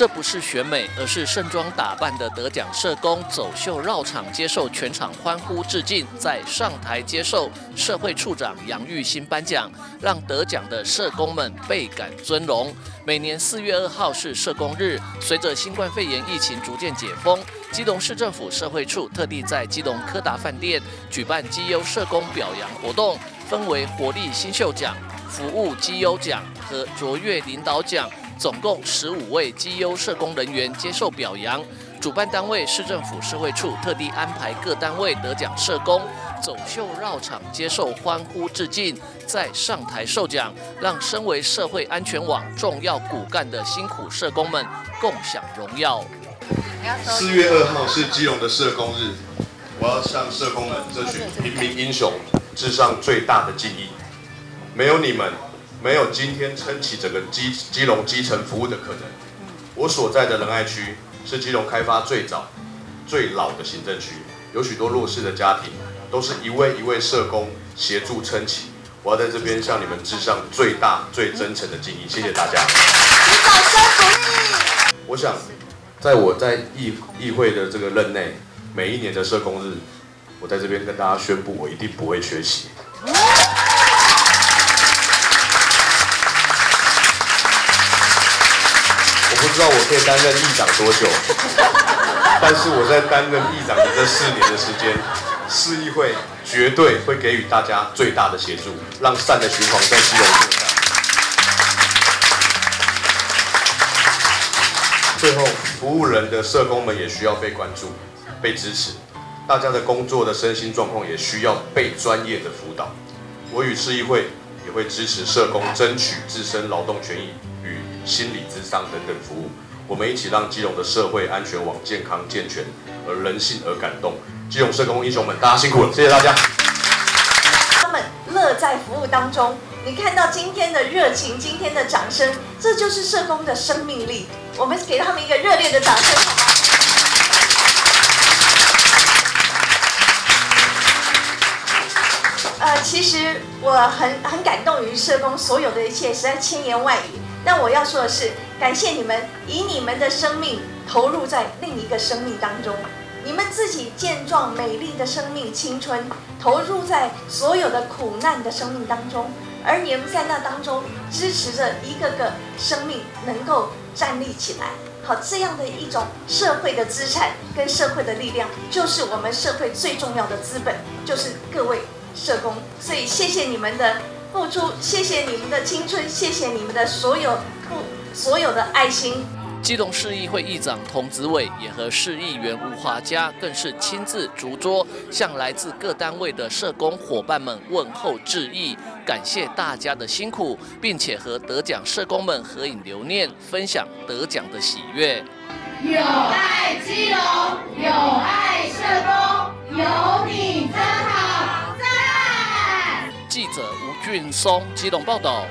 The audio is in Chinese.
这不是选美，而是盛装打扮的得奖社工走秀绕场，接受全场欢呼致敬，再上台接受社会处长杨玉新颁奖，让得奖的社工们倍感尊荣。每年四月二号是社工日，随着新冠肺炎疫情逐渐解封，基隆市政府社会处特地在基隆柯达饭店举办基优社工表扬活动，分为活力新秀奖、服务基优奖和卓越领导奖。总共十五位绩优社工人员接受表扬，主办单位市政府社会处特地安排各单位得奖社工走秀绕场接受欢呼致敬，再上台授奖，让身为社会安全网重要骨干的辛苦社工们共享荣耀。四月二号是基隆的社工日，我要向社工们这群平民英雄致上最大的敬意，没有你们。没有今天撑起整个基基隆基层服务的可能。我所在的仁爱区是基隆开发最早、最老的行政区，有许多弱势的家庭，都是一位一位社工协助撑起。我要在这边向你们致上最大、最真诚的敬意，谢谢大家。掌声鼓励。我想，在我在议议会的这个任内，每一年的社工日，我在这边跟大家宣布，我一定不会缺席。知道我可以担任议长多久，但是我在担任议长的这四年的时间，市议会绝对会给予大家最大的协助，让善的循环在基隆扩散。最后，服务人的社工们也需要被关注、被支持，大家的工作的身心状况也需要被专业的辅导。我与市议会也会支持社工争取自身劳动权益。心理智商等等服务，我们一起让基隆的社会安全网健康健全，而人性而感动。基隆社工英雄们，大家辛苦了，谢谢大家。他们乐在服务当中，你看到今天的热情，今天的掌声，这就是社工的生命力。我们给他们一个热烈的掌声，好吗？呃，其实我很很感动于社工所有的一切，实在千言万语。但我要说的是，感谢你们以你们的生命投入在另一个生命当中，你们自己健壮美丽的生命青春投入在所有的苦难的生命当中，而你们在那当中支持着一个个生命能够站立起来。好，这样的一种社会的资产跟社会的力量，就是我们社会最重要的资本，就是各位社工。所以谢谢你们的。付出，谢谢你们的青春，谢谢你们的所有付所有的爱心。基隆市议会议长童子伟也和市议员吴华嘉更是亲自逐桌，向来自各单位的社工伙伴们问候致意，感谢大家的辛苦，并且和得奖社工们合影留念，分享得奖的喜悦。有爱基隆，有爱社工，者吴俊松机动报道。